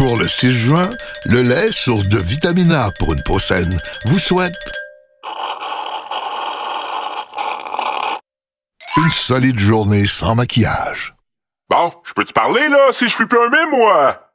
Pour le 6 juin, le lait, source de vitamine A pour une peau saine, vous souhaite une solide journée sans maquillage. Bon, je peux te parler, là, si je suis plus un mime, moi?